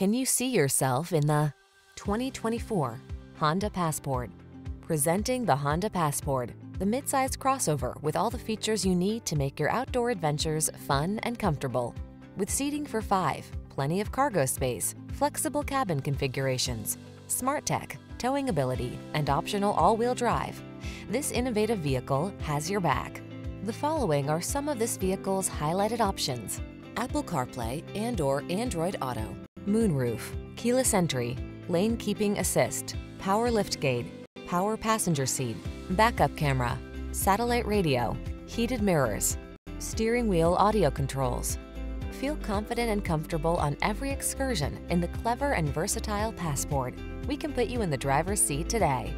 Can you see yourself in the 2024 Honda Passport? Presenting the Honda Passport, the midsize crossover with all the features you need to make your outdoor adventures fun and comfortable. With seating for five, plenty of cargo space, flexible cabin configurations, smart tech, towing ability, and optional all-wheel drive, this innovative vehicle has your back. The following are some of this vehicle's highlighted options. Apple CarPlay and or Android Auto, moonroof, keyless entry, lane keeping assist, power liftgate, power passenger seat, backup camera, satellite radio, heated mirrors, steering wheel audio controls. Feel confident and comfortable on every excursion in the clever and versatile Passport. We can put you in the driver's seat today.